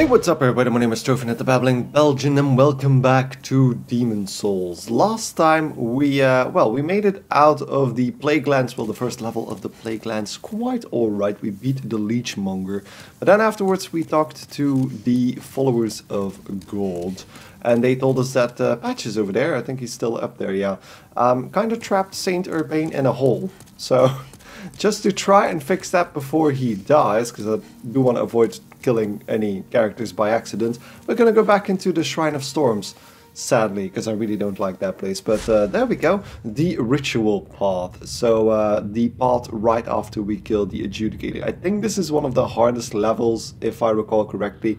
Hey, what's up everybody? My name is TroVNut the Babbling Belgian and welcome back to Demon Souls. Last time we, uh, well, we made it out of the Plaguelands, well, the first level of the Plaguelands, quite alright. We beat the Leechmonger, but then afterwards we talked to the followers of God. And they told us that uh, Patches over there, I think he's still up there, yeah, um, kind of trapped Saint Urbain in a hole. So, just to try and fix that before he dies, because I do want to avoid killing any characters by accident, we're gonna go back into the Shrine of Storms. Sadly, because I really don't like that place. But uh, there we go, the ritual path. So uh, the path right after we kill the Adjudicator. I think this is one of the hardest levels, if I recall correctly,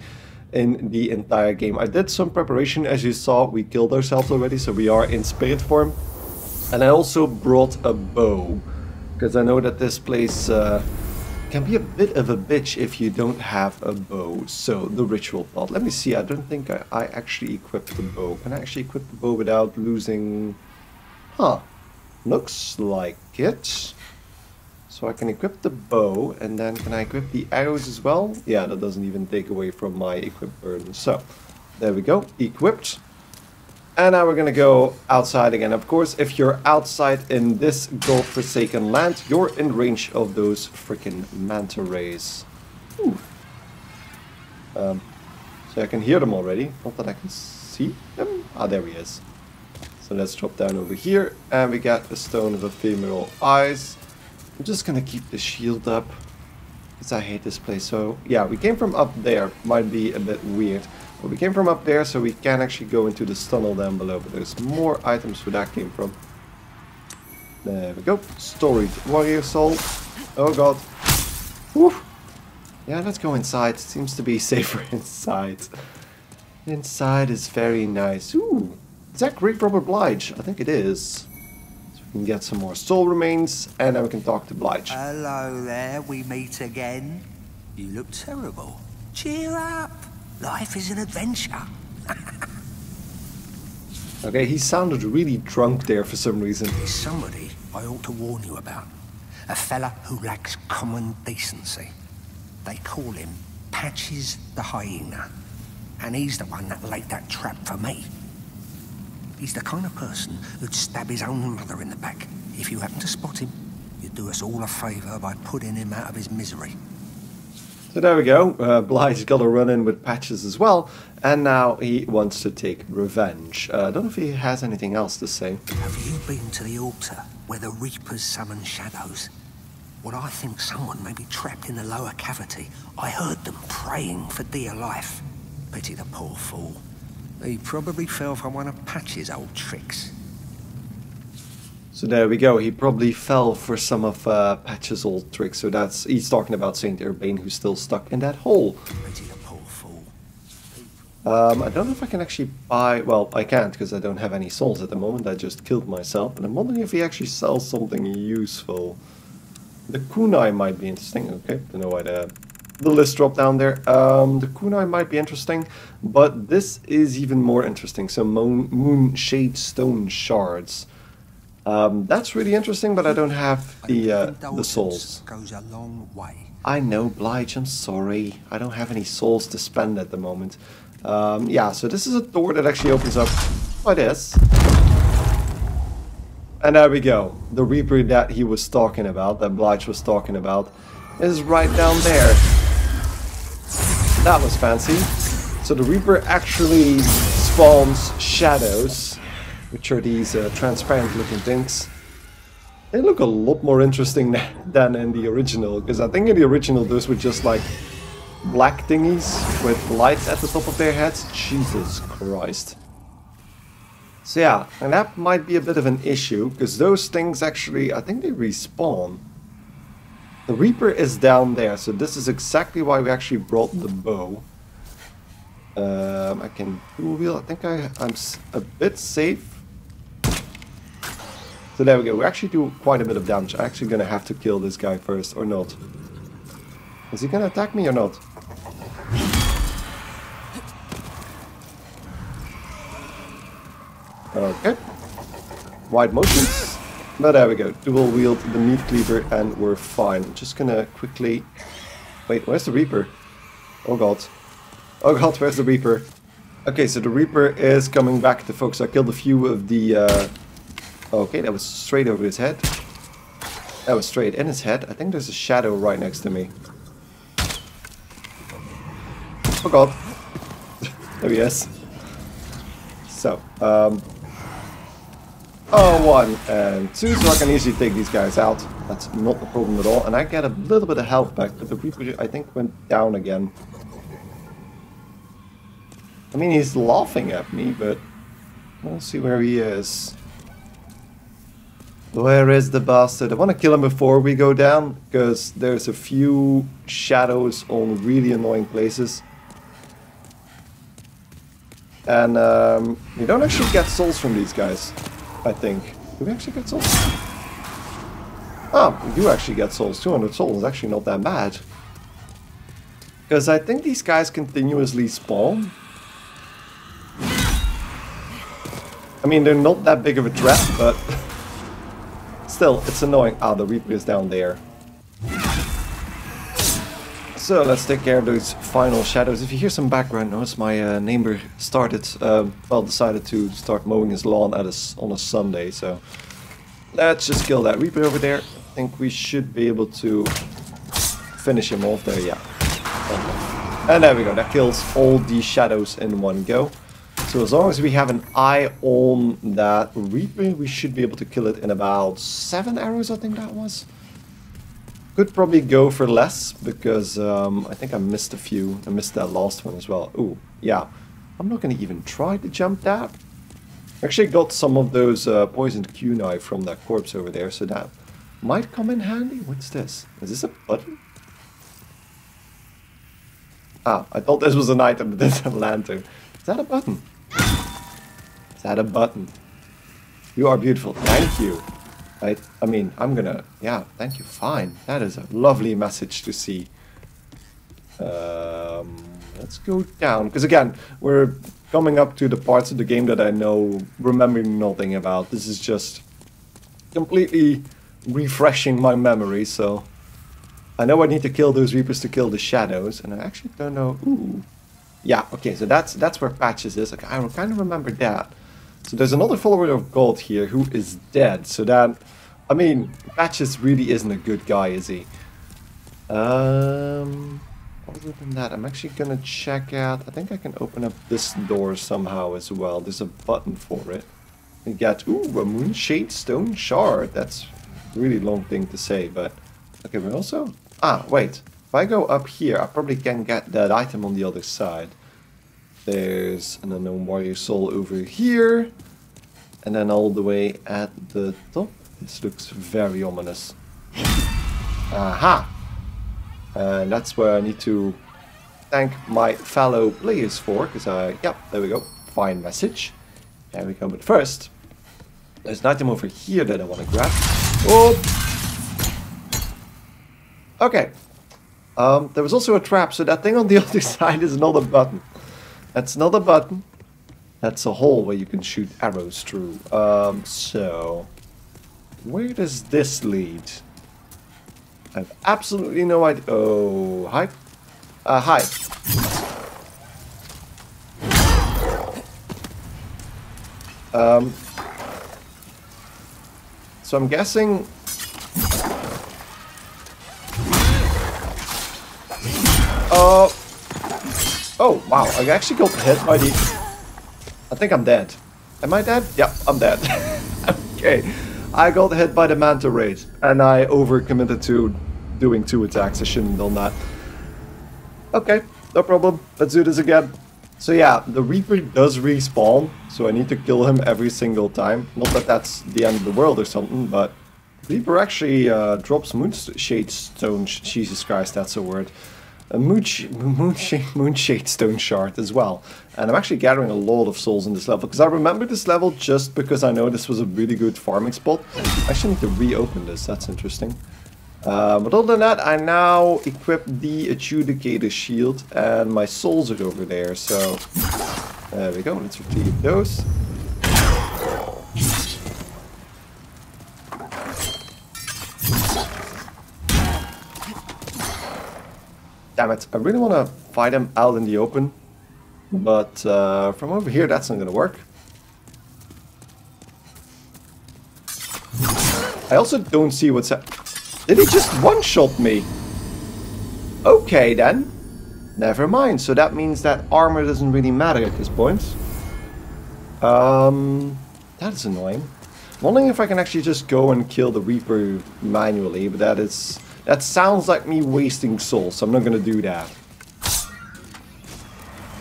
in the entire game. I did some preparation, as you saw, we killed ourselves already, so we are in spirit form. And I also brought a bow, because I know that this place... Uh, can be a bit of a bitch if you don't have a bow. So, the ritual pot. Let me see, I don't think I, I actually equipped the bow. Can I actually equip the bow without losing... Huh. Looks like it. So I can equip the bow, and then can I equip the arrows as well? Yeah, that doesn't even take away from my equip burden. So, there we go, equipped. And now we're gonna go outside again. Of course, if you're outside in this God-forsaken land, you're in range of those freaking manta rays. Um, so I can hear them already. Not that I can see them. Ah, there he is. So let's drop down over here. And we got the Stone of Ephemeral Eyes. I'm just gonna keep the shield up. Because I hate this place. So, yeah, we came from up there. Might be a bit weird. But we came from up there, so we can actually go into this tunnel down below. But there's more items where that came from. There we go. Storied warrior soul. Oh god. Yeah, let's go inside. Seems to be safer inside. Inside is very nice. Ooh. Is that Graverobber Blige? I think it is. So we can get some more soul remains, and then we can talk to Blige. Hello there, we meet again. You look terrible. Cheer up. Life is an adventure. okay, he sounded really drunk there for some reason. There's somebody I ought to warn you about. A fella who lacks common decency. They call him Patches the Hyena. And he's the one that laid that trap for me. He's the kind of person who'd stab his own mother in the back. If you happen to spot him, you'd do us all a favour by putting him out of his misery. So there we go. Uh, Blige got a run in with Patches as well, and now he wants to take revenge. Uh, I don't know if he has anything else to say. Have you been to the altar where the Reapers summon shadows? Well, I think someone may be trapped in the lower cavity. I heard them praying for dear life. Pity the poor fool. He probably fell for one of Patch's old tricks. So there we go. He probably fell for some of uh, Patch's old tricks. So that's he's talking about Saint Urbain, who's still stuck in that hole. Um, I don't know if I can actually buy. Well, I can't because I don't have any souls at the moment. I just killed myself, but I'm wondering if he actually sells something useful. The kunai might be interesting. Okay, don't know why the the list drop down there. Um, the kunai might be interesting, but this is even more interesting. So moon, moon shade stone shards. Um, that's really interesting, but I don't have the uh, the souls. Goes a long way. I know, Blige. I'm sorry. I don't have any souls to spend at the moment. Um, yeah, so this is a door that actually opens up like this. And there we go. The Reaper that he was talking about, that Blige was talking about, is right down there. That was fancy. So the Reaper actually spawns shadows which are these uh, transparent looking things. They look a lot more interesting than in the original, because I think in the original those were just like black thingies with lights at the top of their heads. Jesus Christ. So yeah, and that might be a bit of an issue, because those things actually, I think they respawn. The Reaper is down there, so this is exactly why we actually brought the bow. Um, I can dual wield, I think I, I'm a bit safe so there we go. We actually do quite a bit of damage. I'm actually going to have to kill this guy first, or not. Is he going to attack me or not? Okay. Wide motions. But there we go. Dual wield the meat cleaver and we're fine. Just gonna quickly... Wait, where's the Reaper? Oh god. Oh god, where's the Reaper? Okay, so the Reaper is coming back to focus. I killed a few of the... Uh... Okay, that was straight over his head. That was straight in his head. I think there's a shadow right next to me. Oh god. there he is. So, um... Oh, one and two, so I can easily take these guys out. That's not a problem at all. And I get a little bit of health back, but the Reaper, I think, went down again. I mean, he's laughing at me, but we'll see where he is. Where is the bastard? I want to kill him before we go down, because there's a few shadows on really annoying places. And um, we don't actually get souls from these guys, I think. Do we actually get souls? Oh, we do actually get souls. 200 souls is actually not that bad. Because I think these guys continuously spawn. I mean, they're not that big of a threat, but... Still, it's annoying. Ah, the Reaper is down there. So let's take care of those final shadows. If you hear some background noise, my uh, neighbor started, uh, well, decided to start mowing his lawn at a, on a Sunday. So let's just kill that Reaper over there. I think we should be able to finish him off there. Yeah. And there we go. That kills all the shadows in one go. So as long as we have an eye on that Reaper, we should be able to kill it in about seven arrows, I think that was. Could probably go for less, because um, I think I missed a few. I missed that last one as well. Ooh, yeah. I'm not going to even try to jump that. Actually got some of those uh, poisoned kunai from that corpse over there, so that might come in handy. What's this? Is this a button? Ah, I thought this was an item, but this is a lantern. Is that a button? Is that a button? You are beautiful. Thank you. I, I mean, I'm gonna... Yeah, thank you. Fine. That is a lovely message to see. Um, let's go down. Because again, we're coming up to the parts of the game that I know remembering nothing about. This is just completely refreshing my memory, so... I know I need to kill those Reapers to kill the Shadows, and I actually don't know... Ooh. Yeah, okay, so that's that's where Patches is. Okay, I kind of remember that. So there's another follower of gold here who is dead. So that, I mean, Patches really isn't a good guy, is he? Um, other than that, I'm actually gonna check out. I think I can open up this door somehow as well. There's a button for it. We got, ooh a moonshade stone shard. That's really long thing to say, but okay. We also ah wait. If I go up here, I probably can get that item on the other side. There's an unknown warrior soul over here. And then all the way at the top. This looks very ominous. Aha! And that's where I need to thank my fellow players for, because I, yep, there we go. Fine message. There we go, but first, there's an item over here that I want to grab. Oh! Okay. Um, there was also a trap, so that thing on the other side is another button. That's not a button. That's a hole where you can shoot arrows through. Um, so... Where does this lead? I have absolutely no idea. Oh, hi. Uh, hi. Um, so I'm guessing... Oh... Oh, wow, I actually got hit by the... I think I'm dead. Am I dead? Yeah, I'm dead. okay. I got hit by the Manta Ray, and I overcommitted to doing two attacks. I shouldn't have done that. Okay, no problem. Let's do this again. So yeah, the Reaper does respawn, so I need to kill him every single time. Not that that's the end of the world or something, but Reaper actually uh, drops Moonshade Stone. Jesus Christ, that's a word a Moonsh Moonshade, Moonshade Stone Shard as well. And I'm actually gathering a lot of souls in this level, because I remember this level just because I know this was a really good farming spot. I actually need to reopen this, that's interesting. Uh, but other than that, I now equip the Adjudicator Shield, and my souls are over there, so... There we go, let's retrieve those. Damn it, I really want to fight him out in the open. But uh, from over here, that's not going to work. I also don't see what's... up. Did he just one-shot me? Okay, then. Never mind. So that means that armor doesn't really matter at this point. Um, that's annoying. I'm wondering if I can actually just go and kill the Reaper manually, but that is... That sounds like me wasting souls, so I'm not going to do that.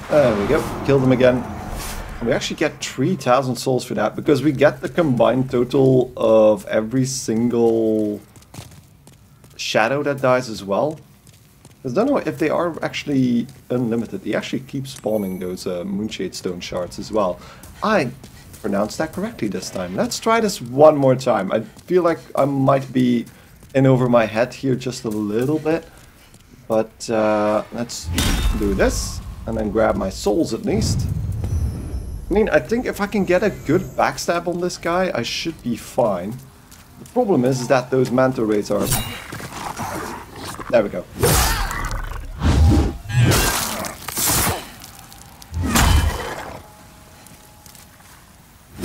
There we go. Kill them again. And we actually get 3,000 souls for that, because we get the combined total of every single shadow that dies as well. I don't know if they are actually unlimited. They actually keep spawning those uh, Moonshade Stone shards as well. I pronounced that correctly this time. Let's try this one more time. I feel like I might be in over my head here just a little bit. But uh, let's do this and then grab my souls at least. I mean, I think if I can get a good backstab on this guy, I should be fine. The problem is, is that those Manta Rays are... There we go.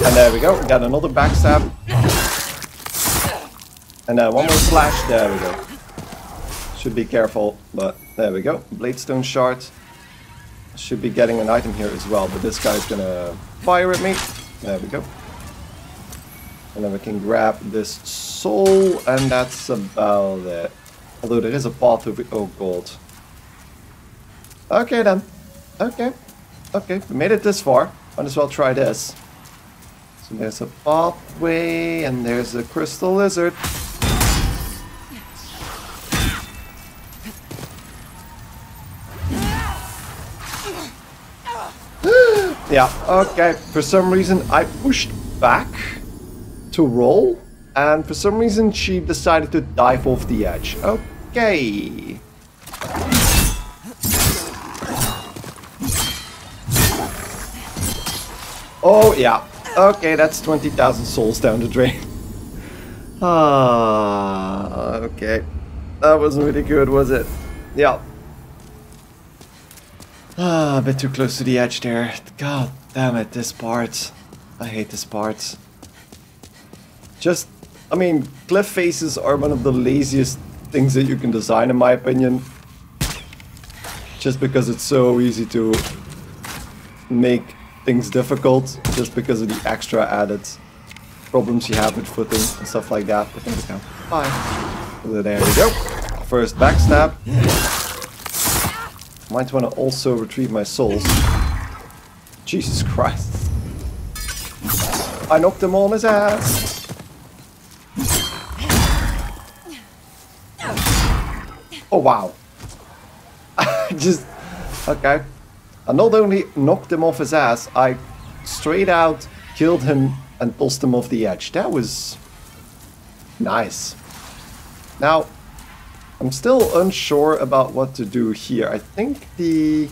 And there we go, got another backstab. And then one more slash, there we go. Should be careful, but there we go. Bladestone shard. Should be getting an item here as well, but this guy's gonna fire at me. There we go. And then we can grab this soul, and that's about it. Although there is a path over... Oh, gold. Okay then. Okay. Okay, we made it this far. Might as well try this. So there's a pathway, and there's a crystal lizard. Yeah, okay. For some reason, I pushed back to roll, and for some reason, she decided to dive off the edge. Okay. Oh, yeah. Okay, that's 20,000 souls down the drain. ah, okay. That wasn't really good, was it? Yeah. Ah, a bit too close to the edge there. God damn it, this part. I hate this part. Just, I mean, cliff faces are one of the laziest things that you can design in my opinion. Just because it's so easy to make things difficult, just because of the extra added problems you have with footing and stuff like that. But there we. Bye. There we go. First backstab. Might want to also retrieve my souls. Jesus Christ. I knocked him on his ass. Oh wow. Just, okay. I not only knocked him off his ass, I straight out killed him and tossed him off the edge. That was nice. Now, I'm still unsure about what to do here. I think the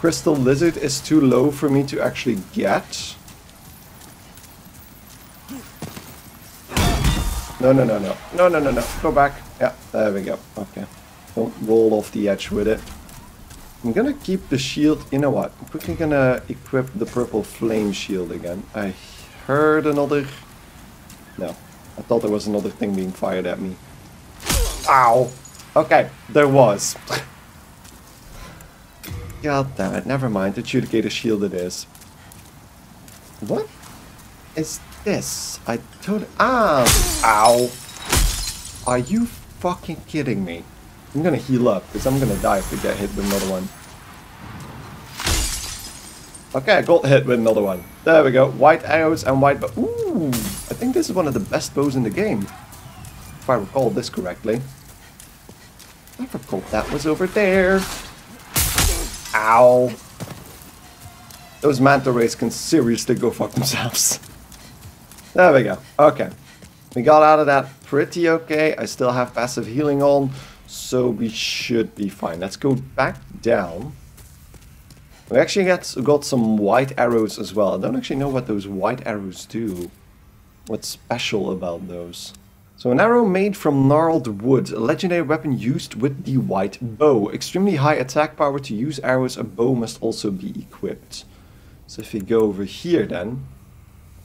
crystal lizard is too low for me to actually get. No, no, no, no. No, no, no, no. Go back. Yeah, there we go. Okay. Don't roll off the edge with it. I'm gonna keep the shield. You know what? I'm quickly gonna equip the purple flame shield again. I heard another... No. I thought there was another thing being fired at me. Ow! Okay, there was. God damn it, never mind. The Adjudicator shield it is. What is this? I told- Ah! Ow! Are you fucking kidding me? I'm gonna heal up, because I'm gonna die if we get hit with another one. Okay, I got hit with another one. There we go. White arrows and white bow. Ooh! I think this is one of the best bows in the game. If I recall this correctly. I recall that was over there. Ow. Those manta rays can seriously go fuck themselves. There we go. Okay. We got out of that pretty okay. I still have passive healing on, so we should be fine. Let's go back down. We actually got, got some white arrows as well. I don't actually know what those white arrows do. What's special about those? So an arrow made from gnarled wood, a legendary weapon used with the white bow. Extremely high attack power to use arrows, a bow must also be equipped. So if we go over here then,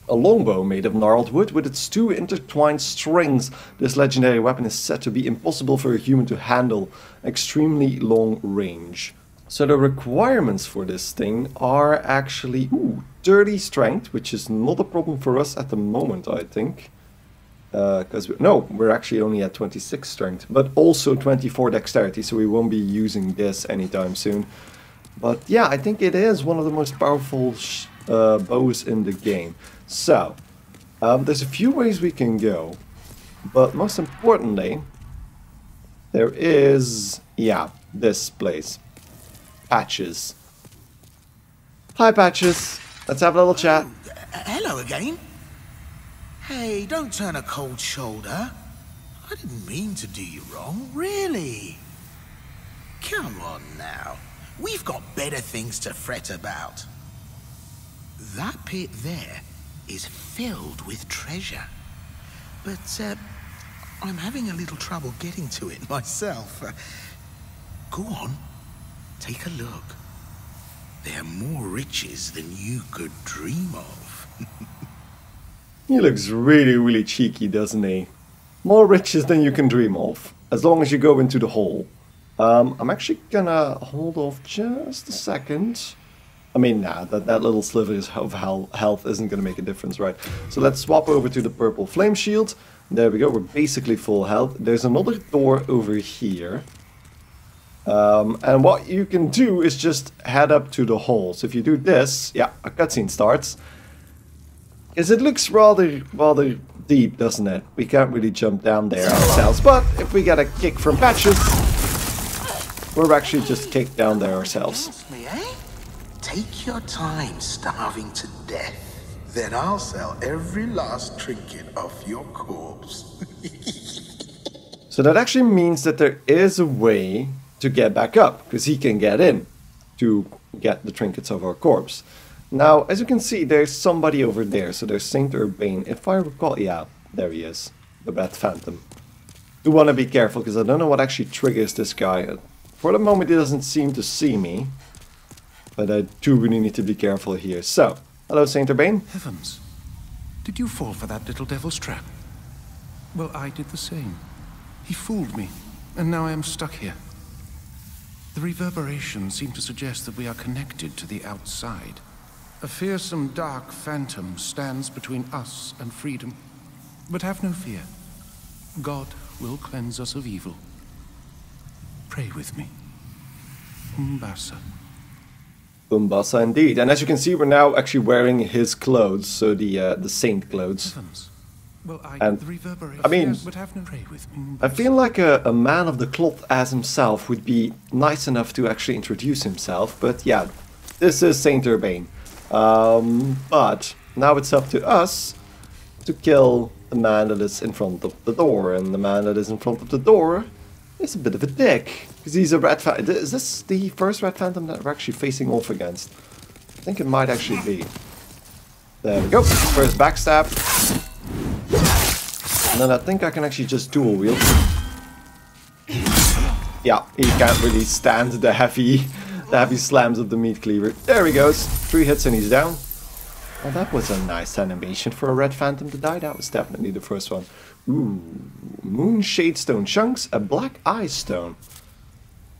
a longbow made of gnarled wood with its two intertwined strings. This legendary weapon is said to be impossible for a human to handle, extremely long range. So the requirements for this thing are actually ooh, 30 strength, which is not a problem for us at the moment, I think because uh, no, we're actually only at 26 strength, but also 24 dexterity, so we won't be using this anytime soon. But yeah, I think it is one of the most powerful uh, bows in the game. So, um, there's a few ways we can go, but most importantly, there is, yeah, this place. Patches. Hi, Patches. Let's have a little chat. Hello again. Hey, don't turn a cold shoulder. I didn't mean to do you wrong, really. Come on now. We've got better things to fret about. That pit there is filled with treasure. But, uh, I'm having a little trouble getting to it myself. Go on, take a look. There are more riches than you could dream of. He looks really, really cheeky, doesn't he? More riches than you can dream of, as long as you go into the hole. Um, I'm actually gonna hold off just a second. I mean, nah, that, that little sliver of health isn't gonna make a difference, right? So let's swap over to the purple flame shield. There we go, we're basically full health. There's another door over here. Um, and what you can do is just head up to the hole. So if you do this, yeah, a cutscene starts. Because it looks rather, rather deep, doesn't it? We can't really jump down there ourselves. But if we get a kick from Patches, we're actually just kicked down there ourselves. Me, eh? Take your time starving to death. Then I'll sell every last trinket off your corpse. so that actually means that there is a way to get back up, because he can get in to get the trinkets of our corpse. Now, as you can see, there's somebody over there. So there's Saint Urbain. If I recall, yeah, there he is, the Red Phantom. Do want to be careful because I don't know what actually triggers this guy. For the moment, he doesn't seem to see me, but I do really need to be careful here. So, hello, Saint Urbain. Heavens, did you fall for that little devil's trap? Well, I did the same. He fooled me, and now I am stuck here. The reverberations seem to suggest that we are connected to the outside. A fearsome dark phantom stands between us and freedom. But have no fear. God will cleanse us of evil. Pray with me. Umbasa. Umbasa indeed. And as you can see, we're now actually wearing his clothes, so the uh, the saint clothes. Well, I, and, I mean, no I feel like a, a man of the cloth as himself would be nice enough to actually introduce himself, but yeah, this is Saint Urbain. Um, but now it's up to us to kill the man that is in front of the door. And the man that is in front of the door is a bit of a dick. Because he's a red. Is this the first red phantom that we're actually facing off against? I think it might actually be. There we go. First backstab. And then I think I can actually just dual wield. Yeah, he can't really stand the heavy the heavy slams of the meat cleaver. There he goes. Three hits and he's down. Well, that was a nice animation for a red phantom to die. That was definitely the first one. Ooh, moon shade stone chunks, a black eye stone.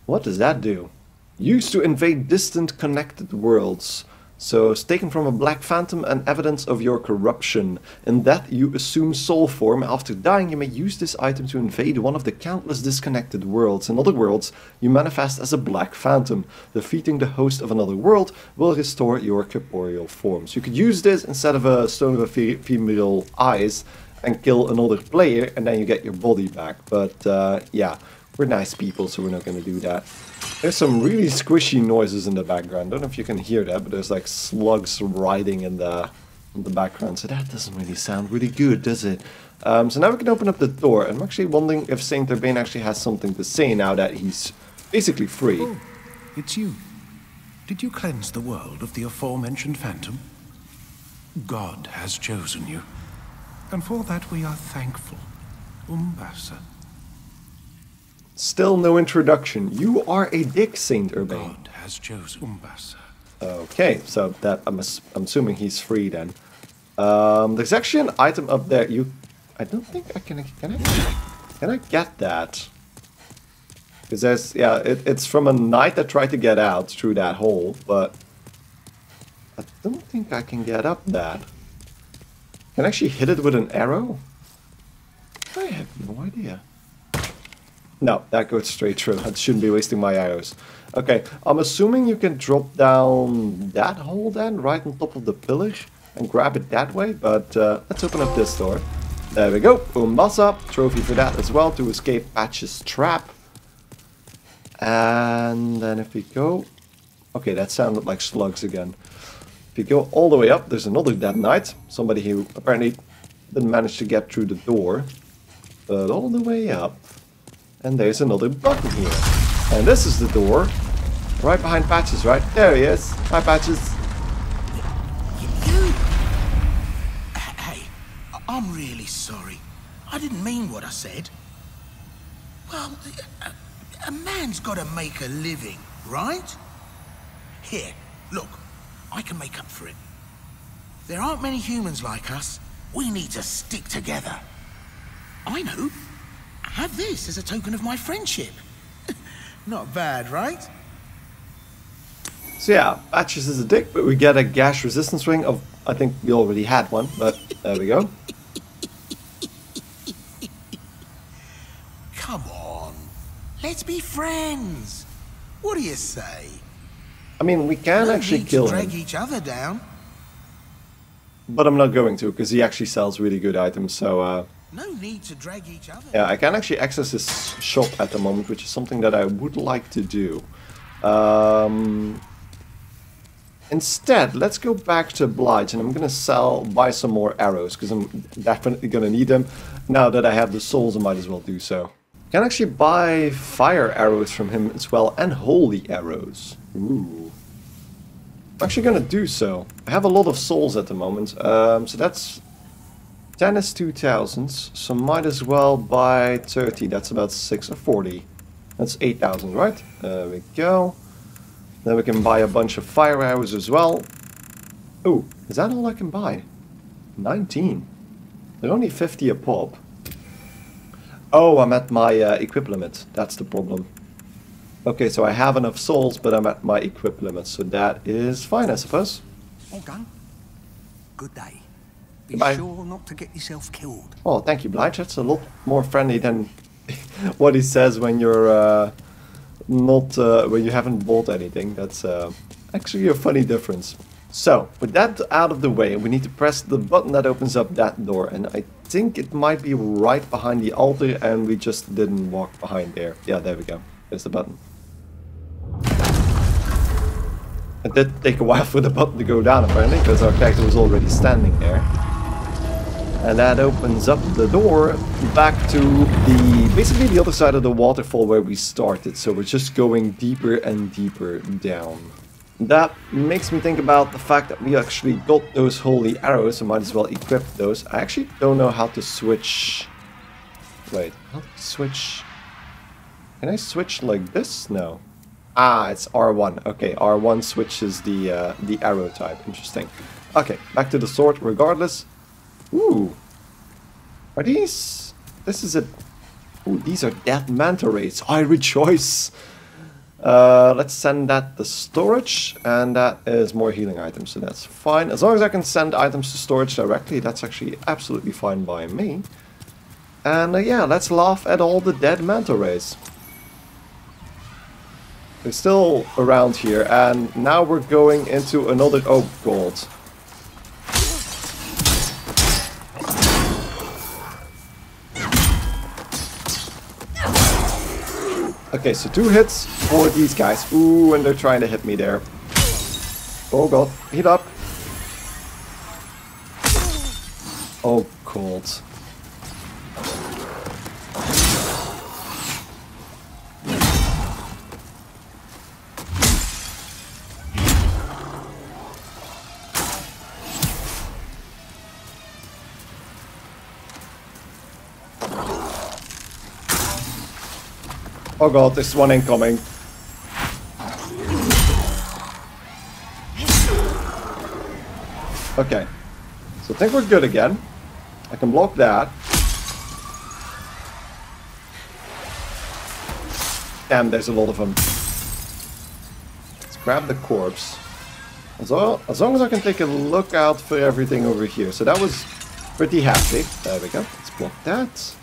What does that do? Used to invade distant connected worlds. So it's taken from a black phantom and evidence of your corruption. In death you assume soul form. After dying you may use this item to invade one of the countless disconnected worlds. In other worlds, you manifest as a black phantom. Defeating the host of another world will restore your corporeal form. So you could use this instead of a stone of a female eyes and kill another player and then you get your body back. But uh, yeah, we're nice people so we're not going to do that. There's some really squishy noises in the background. I don't know if you can hear that, but there's like slugs riding in the in the background. So that doesn't really sound really good, does it? Um, so now we can open up the door. I'm actually wondering if Saint Urbain actually has something to say now that he's basically free. Oh, it's you. Did you cleanse the world of the aforementioned phantom? God has chosen you. And for that we are thankful. Umbasa. Still no introduction. You are a dick, Saint Urbain. God has chose Umbasa. Okay, so that I'm, I'm assuming he's free then. Um, there's actually an item up there. You, I don't think I can. Can I? Can I get that? Because there's yeah, it, it's from a knight that tried to get out through that hole, but I don't think I can get up that. Can I actually hit it with an arrow? I have no idea. No, that goes straight through. I shouldn't be wasting my arrows. Okay, I'm assuming you can drop down that hole then, right on top of the pillage, and grab it that way, but uh, let's open up this door. There we go, Umbasa, trophy for that as well, to escape Patch's trap. And then if we go... Okay, that sounded like slugs again. If you go all the way up, there's another dead knight. Somebody who apparently didn't manage to get through the door. But all the way up. And there's another button here. And this is the door. Right behind Patches, right? There he is. Hi, Patches. Hey, I'm really sorry. I didn't mean what I said. Well, a, a man's got to make a living, right? Here, look, I can make up for it. There aren't many humans like us. We need to stick together. I know. Have this as a token of my friendship. Not bad, right? So yeah, Patches is a dick, but we get a gash resistance ring of... I think we already had one, but there we go. Come on. Let's be friends. What do you say? I mean, we can no actually kill drag him. each other down. But I'm not going to, because he actually sells really good items, so... Uh, No need to drag each other. Yeah, I can actually access this shop at the moment, which is something that I would like to do. Um, instead, let's go back to Blige, and I'm gonna sell, buy some more arrows, because I'm definitely gonna need them. Now that I have the souls, I might as well do so. Can actually buy fire arrows from him as well, and holy arrows. Ooh. I'm actually gonna do so. I have a lot of souls at the moment, um, so that's 10 is 2000, so might as well buy 30, that's about 6 or 40. That's 8000, right? There we go. Then we can buy a bunch of fire arrows as well. Oh, is that all I can buy? 19. They're only 50 a pop. Oh, I'm at my uh, equip limit. That's the problem. Okay, so I have enough souls, but I'm at my equip limit, so that is fine, I suppose. Done. Good day. Be Goodbye. sure not to get yourself killed. Oh, thank you, Blige. That's a lot more friendly than what he says when you're uh, not uh, when you haven't bought anything. That's uh, actually a funny difference. So, with that out of the way, we need to press the button that opens up that door, and I think it might be right behind the altar, and we just didn't walk behind there. Yeah, there we go. There's the button. It did take a while for the button to go down, apparently, because our character was already standing there. And that opens up the door back to the basically the other side of the waterfall where we started. So we're just going deeper and deeper down. That makes me think about the fact that we actually got those holy arrows. I might as well equip those. I actually don't know how to switch. Wait, how to switch? Can I switch like this? No. Ah, it's R1. Okay, R1 switches the uh, the arrow type. Interesting. Okay, back to the sword. Regardless, Ooh. Are these... This is a... Ooh, these are dead manta rays. I rejoice. Uh, let's send that to storage. And that is more healing items, so that's fine. As long as I can send items to storage directly, that's actually absolutely fine by me. And uh, yeah, let's laugh at all the dead manta rays. They're still around here, and now we're going into another... Oh, god. Okay, so two hits for these guys. Ooh, and they're trying to hit me there. Oh god, heat up. Oh, cold. Oh god, there's one incoming. Okay. So I think we're good again. I can block that. Damn, there's a lot of them. Let's grab the corpse. As, well, as long as I can take a look out for everything over here. So that was pretty happy. There we go. Let's block that.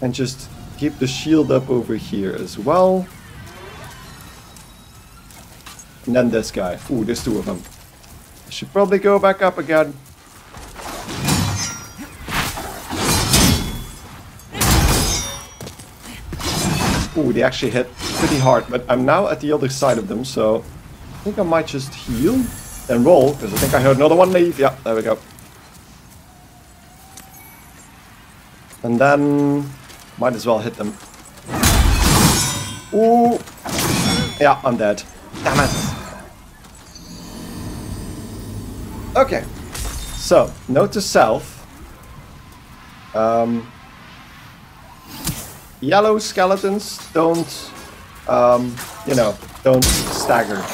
And just keep the shield up over here as well. And then this guy. Ooh, there's two of them. I should probably go back up again. Ooh, they actually hit pretty hard, but I'm now at the other side of them, so I think I might just heal and roll, because I think I heard another one leave. Yeah, there we go. And then might as well hit them. Ooh. Yeah, I'm dead. Damn it. Okay. So, note to self. Um, yellow skeletons don't, um, you know, don't stagger.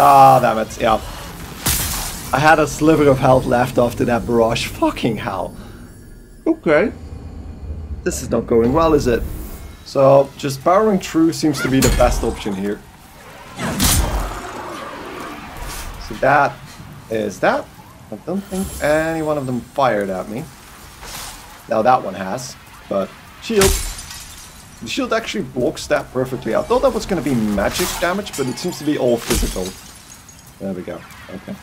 Ah, damn it, yeah. I had a sliver of health left after that barrage. Fucking hell. Okay. This is not going well, is it? So, just powering through seems to be the best option here. So that is that. I don't think any one of them fired at me. Now that one has, but shield. The shield actually blocks that perfectly. I thought that was going to be magic damage, but it seems to be all physical. There we go. Okay.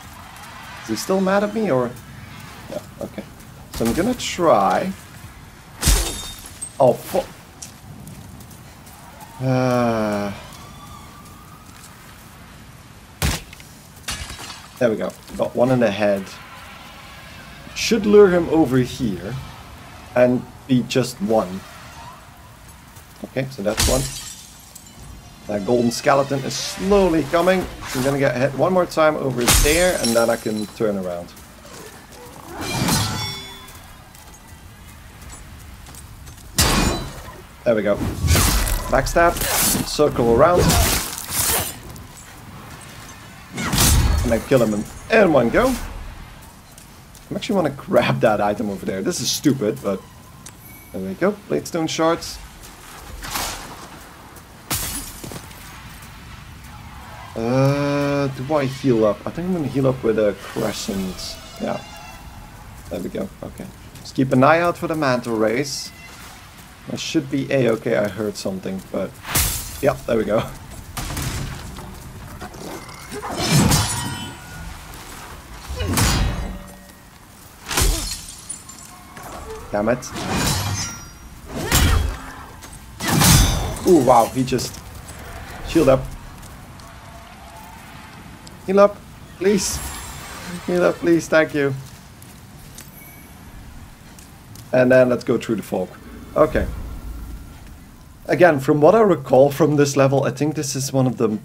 Is he still mad at me or? Yeah, okay. So I'm gonna try. Oh, fuck. Uh... There we go. Got one in the head. Should lure him over here and be just one. Okay, so that's one. That golden skeleton is slowly coming. I'm gonna get hit one more time over there and then I can turn around. There we go. Backstab, circle around. And then kill him in one go. I actually want to grab that item over there. This is stupid, but there we go. Bladestone shards. Uh, do I heal up? I think I'm gonna heal up with a crescent. Yeah. There we go. Okay. Just keep an eye out for the manta rays. I should be a-okay. I heard something, but... Yeah, there we go. Damn it. Ooh, wow, he just... Shield up. Heal up, please. Heal up, please, thank you. And then let's go through the fog. Okay. Again, from what I recall from this level, I think this is one of the,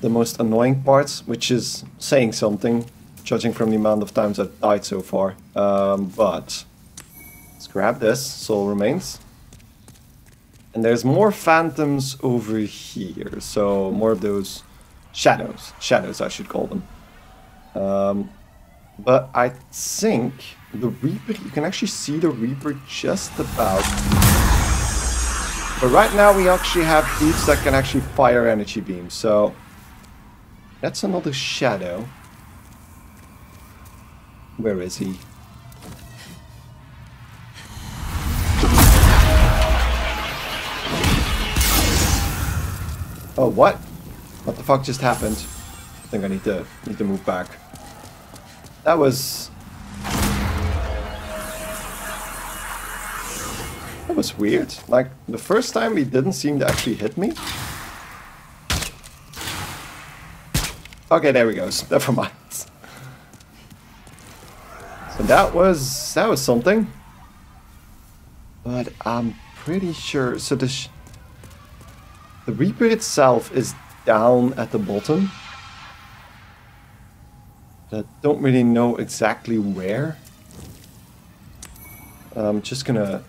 the most annoying parts, which is saying something, judging from the amount of times I've died so far. Um, but, let's grab this, soul remains. And there's more phantoms over here, so more of those shadows. Shadows, I should call them. Um, but I think the Reaper, you can actually see the Reaper just about. But right now we actually have beats that can actually fire energy beams, so that's another shadow. Where is he? Oh, what? What the fuck just happened? I think I need to need to move back. That was That was weird. Like the first time he didn't seem to actually hit me. Okay, there he goes. Never mind. So that was that was something. But I'm pretty sure so the the Reaper itself is down at the bottom. I don't really know exactly where. I'm just gonna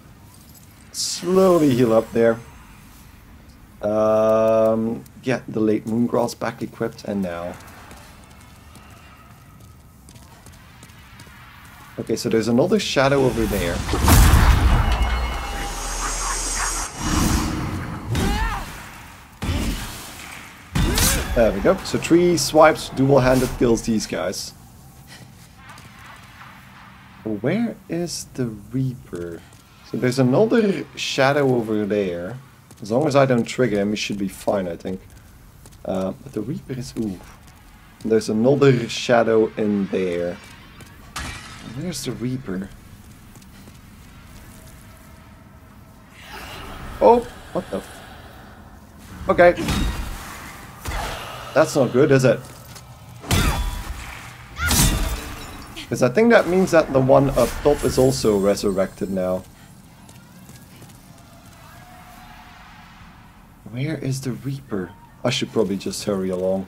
slowly heal up there. Um, get the late moongrass back equipped and now. Okay, so there's another shadow over there. There we go. So three swipes, dual-handed kills these guys. Where is the Reaper? So there's another shadow over there. As long as I don't trigger him, he should be fine, I think. Uh, but the Reaper is... Ooh. There's another shadow in there. Where's the Reaper? Oh, what the... okay. That's not good, is it? Because I think that means that the one up top is also resurrected now. Where is the Reaper? I should probably just hurry along.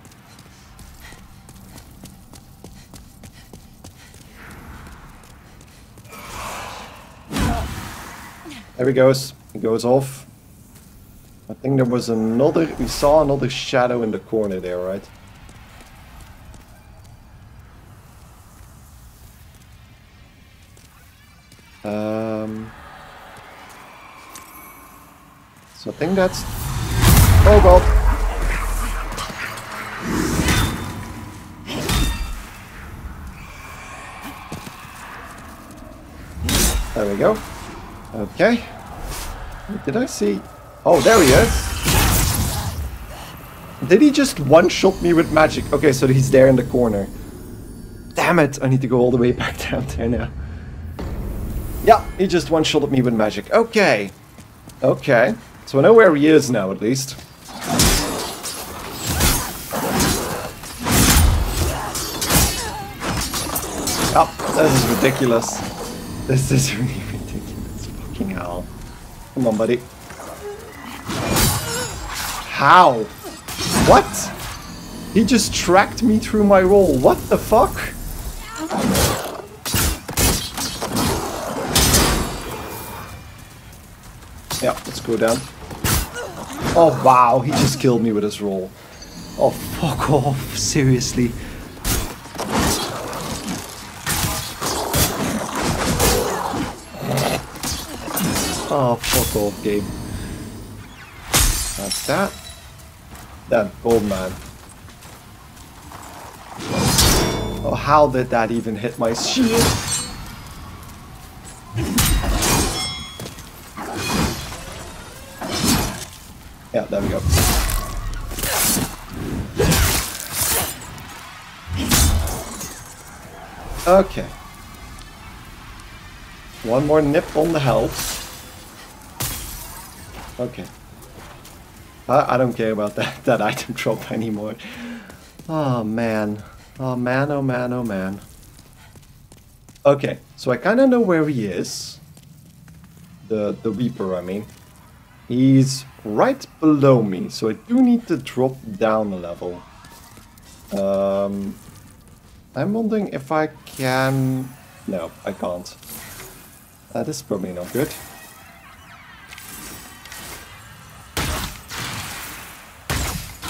There he goes. He goes off. I think there was another... We saw another shadow in the corner there, right? Um... So I think that's... Oh god! There we go. Okay. Did I see... Oh, there he is. Did he just one-shot me with magic? Okay, so he's there in the corner. Damn it, I need to go all the way back down there now. Yeah, he just one-shotted me with magic. Okay. Okay. So I know where he is now, at least. Oh, this is ridiculous. This is really ridiculous. Fucking hell. Come on, buddy. How? What? He just tracked me through my roll. What the fuck? Yeah, let's go down. Oh wow, he just killed me with his roll. Oh fuck off, seriously. Oh fuck off, game. That's that. That gold man. Oh, how did that even hit my shield? Yeah, there we go. Okay. One more nip on the health. Okay. I, I don't care about that, that item drop anymore. Oh man. Oh man, oh man, oh man. Okay, so I kind of know where he is. The, the Reaper, I mean. He's right below me, so I do need to drop down a level. Um, I'm wondering if I can... No, I can't. That is probably not good.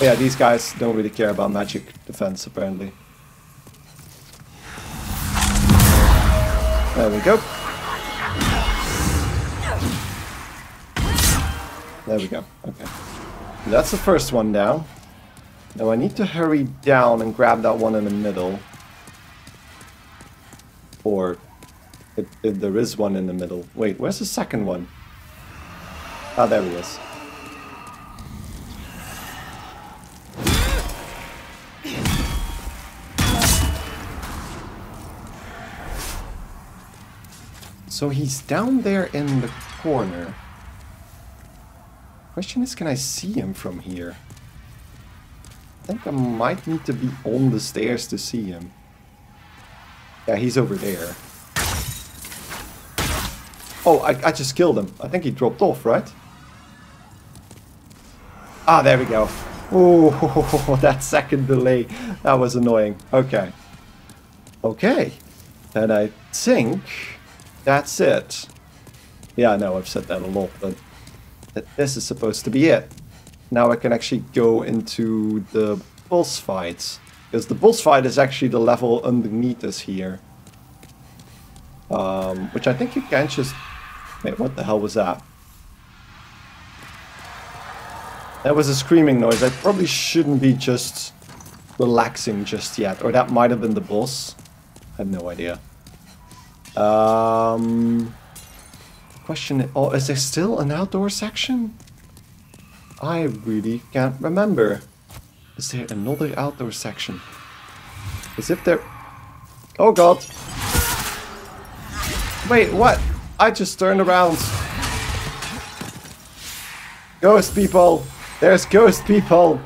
Yeah, these guys don't really care about magic defense, apparently. There we go. There we go. Okay. That's the first one down. Now I need to hurry down and grab that one in the middle. Or if, if there is one in the middle. Wait, where's the second one? Ah, there he is. So he's down there in the corner. Question is, can I see him from here? I think I might need to be on the stairs to see him. Yeah, he's over there. Oh, I, I just killed him. I think he dropped off, right? Ah, there we go. Oh, that second delay. That was annoying. Okay. Okay. And I think that's it. Yeah, I know I've said that a lot, but this is supposed to be it. Now I can actually go into the boss fight. Because the boss fight is actually the level underneath us here. Um, which I think you can just... Wait, what the hell was that? That was a screaming noise. I probably shouldn't be just relaxing just yet. Or that might have been the boss. I have no idea. Um, question, oh, is there still an outdoor section? I really can't remember. Is there another outdoor section? As if there... Oh god. Wait, what? I just turned around. Ghost people! There's ghost people!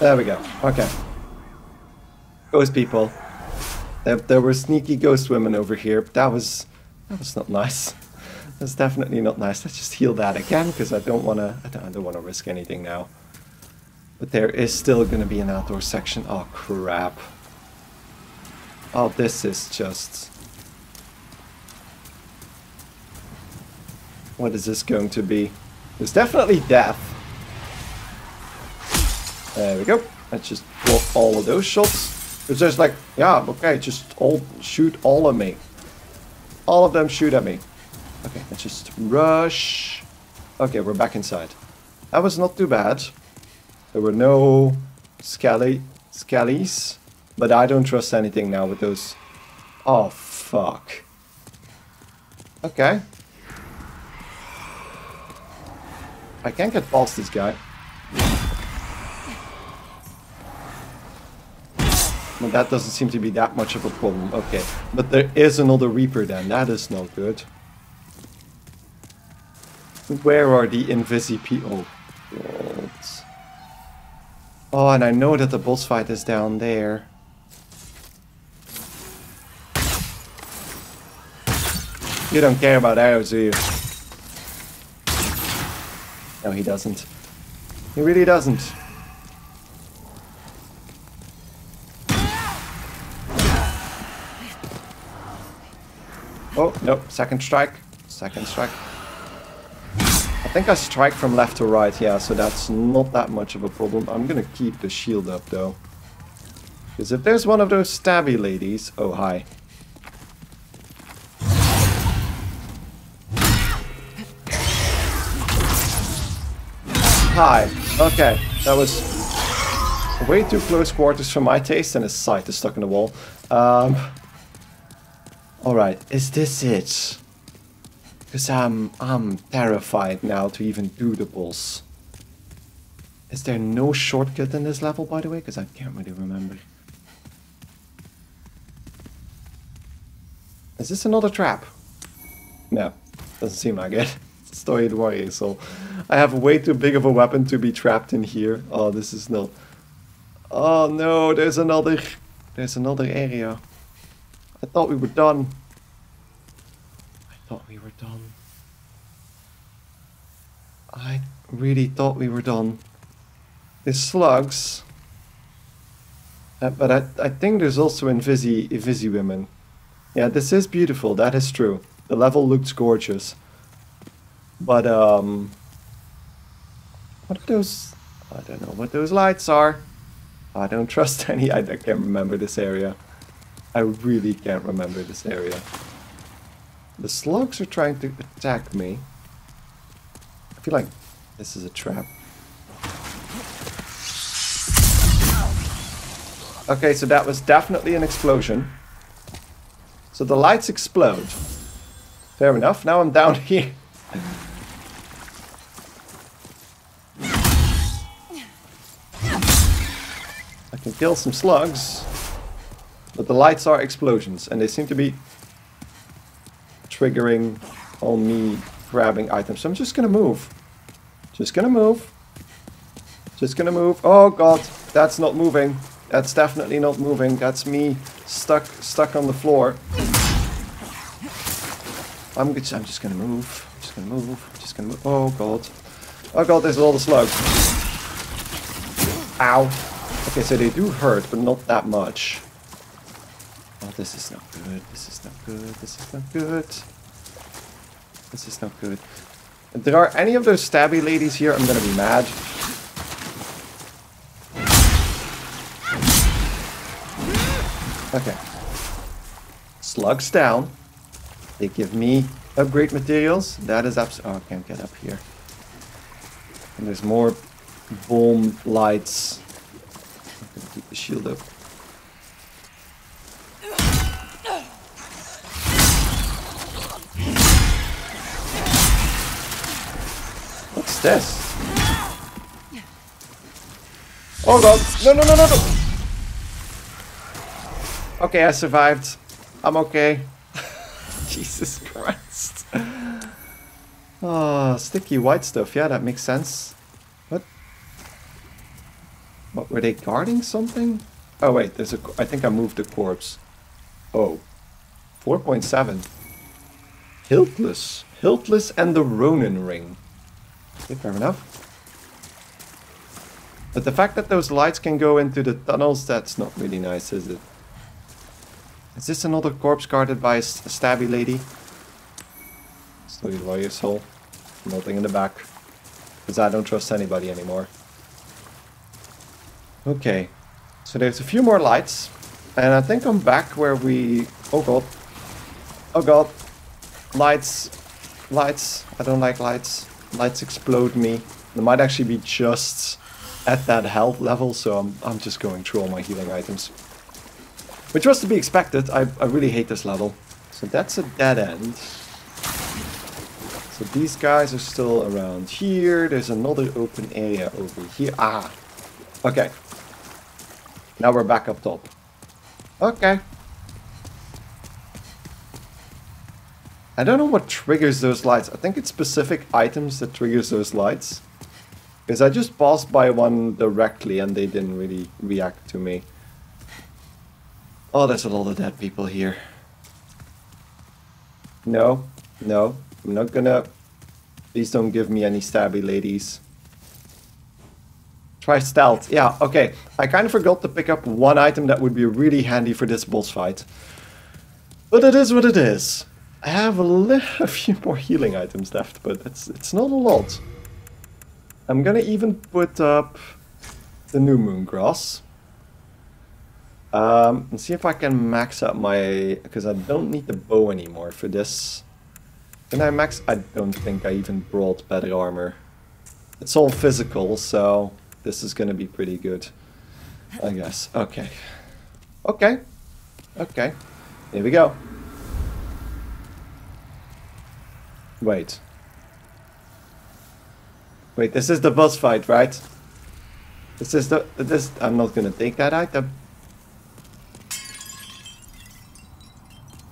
There we go. Okay. Ghost people. There, there were sneaky ghost women over here. That was that was not nice. That's definitely not nice. Let's just heal that again because I don't want to. I don't, don't want to risk anything now. But there is still going to be an outdoor section. Oh crap. Oh, this is just. What is this going to be? There's definitely death. There we go. Let's just block all of those shots. It's just like, yeah, okay, just all shoot all of me. All of them shoot at me. Okay, let's just rush. Okay, we're back inside. That was not too bad. There were no scally but I don't trust anything now with those. Oh fuck. Okay. I can't get past this guy. That doesn't seem to be that much of a problem. Okay, but there is another Reaper then. That is not good. Where are the Invisi people? Oh, oh, and I know that the boss fight is down there. You don't care about arrows, do you? No, he doesn't. He really doesn't. Oh, no, second strike. Second strike. I think I strike from left to right, yeah, so that's not that much of a problem. I'm gonna keep the shield up, though. Because if there's one of those stabby ladies... Oh, hi. Hi. Okay, that was way too close quarters for my taste, and his sight is stuck in the wall. Um, Alright, is this it? Because I'm, I'm terrified now to even do the boss. Is there no shortcut in this level, by the way? Because I can't really remember. Is this another trap? No, doesn't seem like it. Story the warrior so I have way too big of a weapon to be trapped in here. Oh, this is not... Oh no, there's another... There's another area. I thought we were done. I thought we were done. I really thought we were done. There's slugs. Uh, but I, I think there's also Invisi, Invisi women. Yeah, this is beautiful, that is true. The level looks gorgeous. But, um... What are those... I don't know what those lights are. I don't trust any, I, I can't remember this area. I really can't remember this area. The slugs are trying to attack me. I feel like this is a trap. Okay, so that was definitely an explosion. So the lights explode. Fair enough, now I'm down here. I can kill some slugs. But the lights are explosions, and they seem to be triggering on me grabbing items. So I'm just gonna move. Just gonna move. Just gonna move. Oh god, that's not moving. That's definitely not moving. That's me stuck stuck on the floor. I'm, I'm just gonna move. Just gonna move. Just gonna move. Oh god. Oh god, there's a lot of slugs. Ow. Okay, so they do hurt, but not that much. Oh, this is not good. This is not good. This is not good. This is not good. If there are any of those stabby ladies here, I'm gonna be mad. Okay. Slugs down. They give me upgrade materials. That is abs- Oh, I can't get up here. And there's more bomb lights. I'm gonna keep the shield up. This? Oh god! No, no, no, no, no! Okay, I survived. I'm okay. Jesus Christ. Oh, sticky white stuff. Yeah, that makes sense. What? What, were they guarding something? Oh wait, there's a... I think I moved the corpse. Oh. 4.7. Hiltless. Hiltless and the Ronin ring. Okay, fair enough. But the fact that those lights can go into the tunnels, that's not really nice, is it? Is this another corpse guarded by a stabby lady? Still lawyer's hole. Nothing in the back. Because I don't trust anybody anymore. Okay. So there's a few more lights. And I think I'm back where we... Oh god. Oh god. Lights. Lights. I don't like lights. Lights explode me. They might actually be just at that health level, so I'm, I'm just going through all my healing items. Which was to be expected. I, I really hate this level. So that's a dead end. So these guys are still around here. There's another open area over here. Ah. Okay. Now we're back up top. Okay. I don't know what triggers those lights. I think it's specific items that triggers those lights. Because I just passed by one directly and they didn't really react to me. Oh, there's a lot of dead people here. No, no, I'm not gonna... Please don't give me any stabby ladies. Try stealth. Yeah, okay. I kind of forgot to pick up one item that would be really handy for this boss fight. But it is what it is. I have a, li- a few more healing items left, but it's, it's not a lot. I'm gonna even put up the new moon grass. Um, and see if I can max out my... Because I don't need the bow anymore for this. Can I max... I don't think I even brought better armor. It's all physical, so this is gonna be pretty good. I guess. Okay. Okay. Okay. Here we go. Wait. Wait, this is the boss fight, right? This is the... This... I'm not gonna take that item.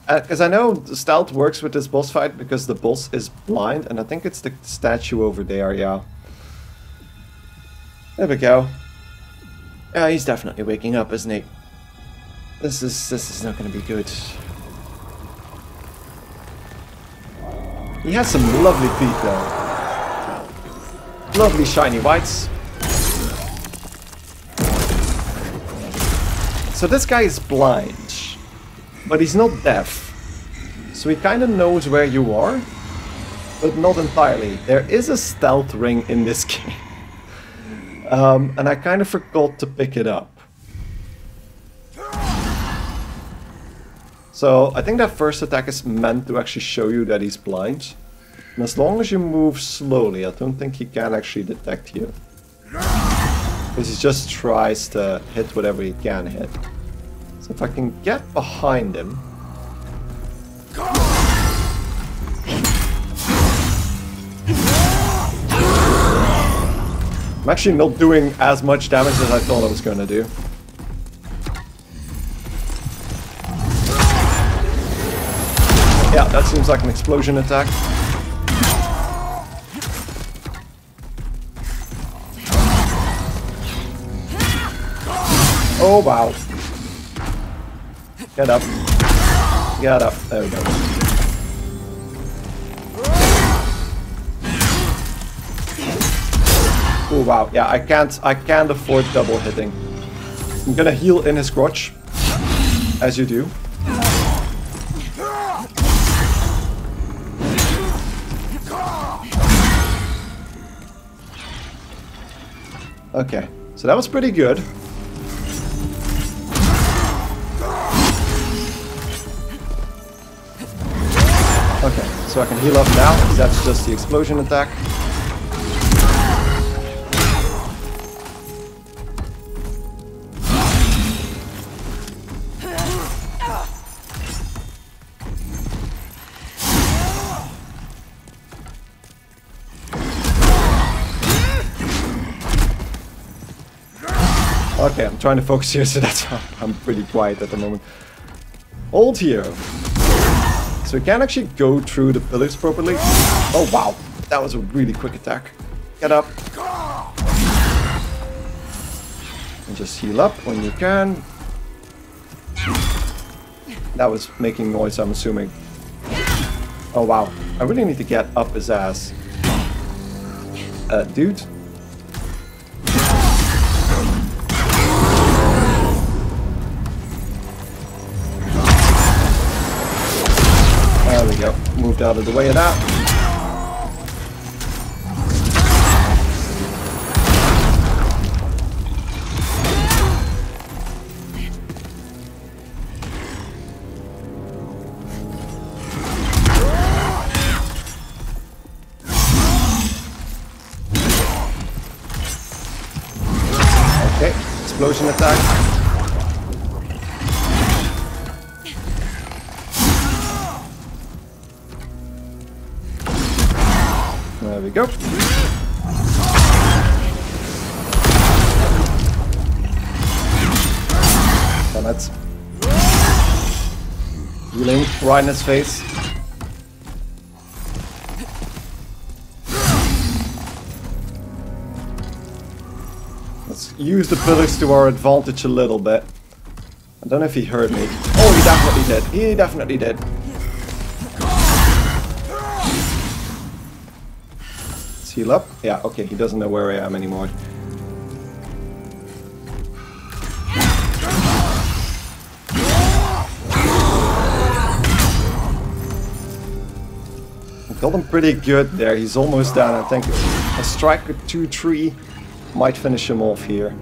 Uh, because I know stealth works with this boss fight because the boss is blind, and I think it's the statue over there, yeah. There we go. Yeah, he's definitely waking up, isn't he? This is this is not to be good. He has some lovely feet, though. Lovely shiny whites. So this guy is blind. But he's not deaf. So he kind of knows where you are, but not entirely. There is a stealth ring in this game. Um, and I kind of forgot to pick it up. So I think that first attack is meant to actually show you that he's blind. And as long as you move slowly, I don't think he can actually detect you. Because he just tries to hit whatever he can hit. So if I can get behind him. I'm actually not doing as much damage as I thought I was going to do. Seems like an explosion attack. Oh wow. Get up. Get up. There we go. Oh, wow. Yeah, I can't I can't afford double hitting. I'm gonna heal in his crotch. As you do. Okay, so that was pretty good. Okay, so I can heal up now, because that's just the explosion attack. Okay, I'm trying to focus here, so that's why I'm pretty quiet at the moment. Old here. So we can actually go through the pillars properly. Oh wow, that was a really quick attack. Get up. And just heal up when you can. That was making noise, I'm assuming. Oh wow, I really need to get up his ass. Uh, dude? Out of the way of that. In his face. Let's use the pillars to our advantage a little bit. I don't know if he heard me. Oh, he definitely did. He definitely did. Let's heal up. Yeah, okay, he doesn't know where I am anymore. Killed him pretty good there. He's almost down. I think a strike with 2-3 might finish him off here.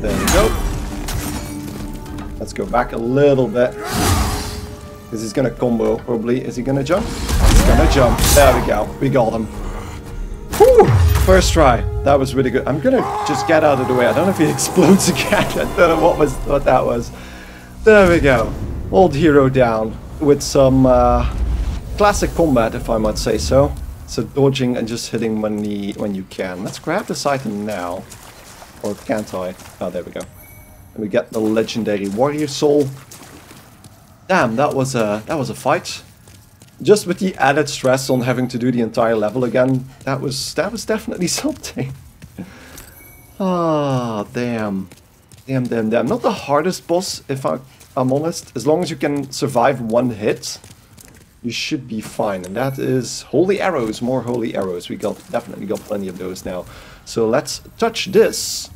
There we go. Let's go back a little bit. Because he's gonna combo, probably. Is he gonna jump? He's gonna jump. There we go. We got him. Whew! First try. That was really good. I'm gonna just get out of the way. I don't know if he explodes again. I don't know what was what that was. There we go. Old hero down. With some uh, classic combat, if I might say so. So dodging and just hitting when the when you can. Let's grab this item now. Or can't I? Oh, there we go. And we get the legendary warrior soul. Damn, that was a that was a fight. Just with the added stress on having to do the entire level again, that was that was definitely something. Ah, damn. Damn, damn, damn. Not the hardest boss, if I, I'm honest. As long as you can survive one hit, you should be fine. And that is holy arrows, more holy arrows. We got definitely got plenty of those now. So let's touch this.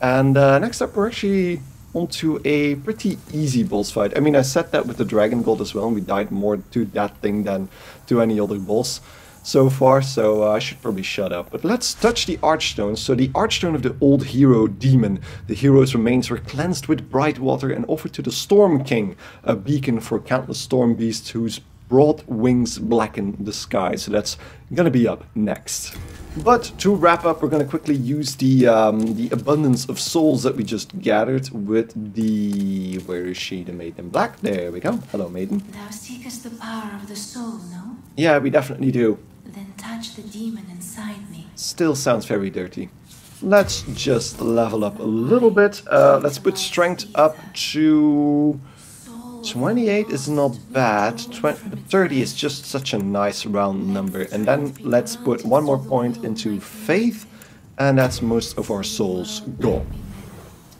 And uh, next up, we're actually onto a pretty easy boss fight. I mean, I said that with the Dragon God as well, and we died more to that thing than to any other boss so far, so uh, I should probably shut up. But let's touch the Archstone. So the Archstone of the old hero demon. The hero's remains were cleansed with bright water and offered to the Storm King, a beacon for countless storm beasts whose broad wings blacken the sky. So that's gonna be up next. But to wrap up, we're gonna quickly use the um, the abundance of souls that we just gathered with the where is she? The maiden in black. There we go. Hello, maiden. Thou seekest the power of the soul, no? Yeah, we definitely do. Then touch the demon inside me. Still sounds very dirty. Let's just level up a little bit. Uh, let's put strength up to 28 is not bad. 20, 30 is just such a nice round number. And then let's put one more point into faith. And that's most of our souls gone.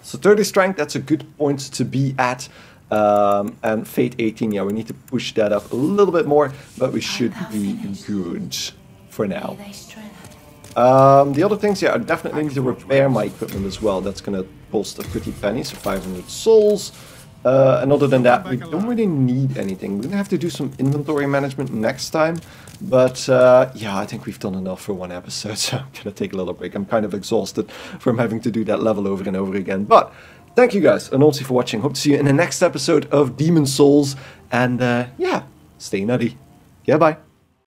So 30 strength, that's a good point to be at. Um, and Faith 18, yeah, we need to push that up a little bit more, but we should be good for now. Um, the other things, yeah, I definitely need to repair my equipment as well. That's gonna cost a pretty penny, so 500 souls. Uh, and other than that, we don't really need anything. We're gonna have to do some inventory management next time. But uh, yeah, I think we've done enough for one episode, so I'm gonna take a little break. I'm kind of exhausted from having to do that level over and over again. But thank you guys, and also for watching. Hope to see you in the next episode of Demon Souls. And uh, yeah, stay nutty. Yeah, bye.